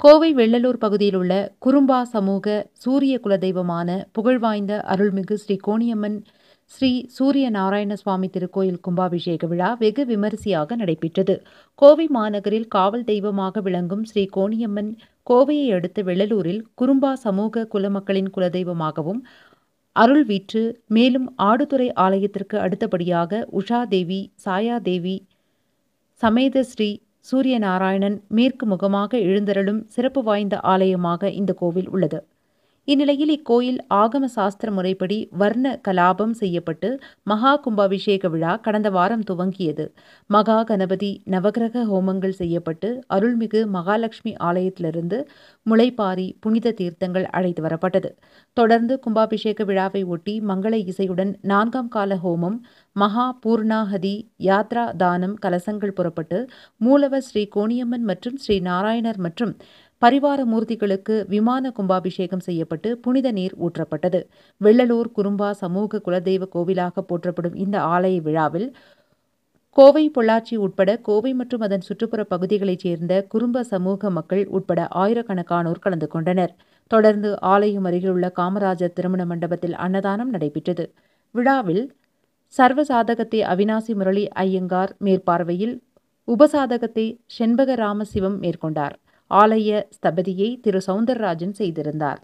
கோவை வெள்ளலூர் பகுதியில் உள்ள குறும்பா சமூக சூரிய குலதெய்வமான புகழ்வாய்ந்த அருள்மிகு ஸ்ரீ கோணியம்மன் ஸ்ரீ சூரிய நாராயண சுவாமி திருக்கோயில் கும்பாபிஷேக விழா வெகு விமரிசையாக நடைபெற்றது. கோவை மாநகரில் காவல் தெய்வமாக விளங்கும் ஸ்ரீ கோணியம்மன் கோவையை அடுத்த வெள்ளலூரில் குறும்பா சமூக குலமக்களின் குலதெய்வமாகவும் அருள் வீற்று மேலும் ஆடுதுறை ஆலயத்திற்கு அடுத்தபடியாக உஷா தேவி சாயா சமேத ஸ்ரீ சூரியநாராயணன் மேற்கு முகமாக எழுந்தருளும் சிறப்பு வாய்ந்த ஆலயமாக இந்த கோவில் உள்ளது. இந்நிலையில் இக்கோயில் ஆகம சாஸ்திர முறைப்படி வர்ண கலாபம் செய்யப்பட்டு மகா கும்பாபிஷேக விழா கடந்த வாரம் துவங்கியது. மகா கணபதி நவகிரக ஹோமங்கள் செய்யப்பட்டு அருள்மிகு மகாலட்சுமி ஆலயத்திலிருந்து முளைப்பாரி புனித தீர்த்தங்கள் அழைத்து வரப்பட்டது. தொடர்ந்து கும்பாபிஷேக விழாவை ஒட்டி மங்கள இசையுடன் நான்காம் கால ஹோமம் மகா பூர்ணாஹதி யாத்ரா தானம் கலசங்கள் புறப்பட்டு மூலவர் ஸ்ரீ கோணியம்மன் மற்றும் ஸ்ரீ நாராயணர் மற்றும் பரிவார மூர்த்திகளுக்கு விமான கும்பாபிஷேகம் செய்யப்பட்டு புனித நீர் ஊற்றப்பட்டது. வெள்ளலூர் குறும்பா சமூக குலதெய்வ கோவிலாக போற்றப்படும் இந்த ஆலய விழாவில் கோவை பொள்ளாச்சி உட்பட கோவை மற்றும் அதன் சுற்றுப்புற பகுதிகளைச் சேர்ந்த குறும்ப சமூக மக்கள் உட்பட ஆயிரக்கணக்கானோர் கலந்து கொண்டனர். தொடர்ந்து ஆலயம் அருகிலுள்ள காமராஜர் திருமண மண்டபத்தில் அன்னதானம் நடைபெற்றது. விழாவில் சர்வசாதகத்தை அவினாசி முரளி ஐயங்கார் மேற்பார்வையில் உபசாதகத்தை செண்பக ராமசிவம் மேற்கொண்டார். ஆலய ஸ்தபதியை திரு சவுந்தரராஜன் செய்திருந்தார்.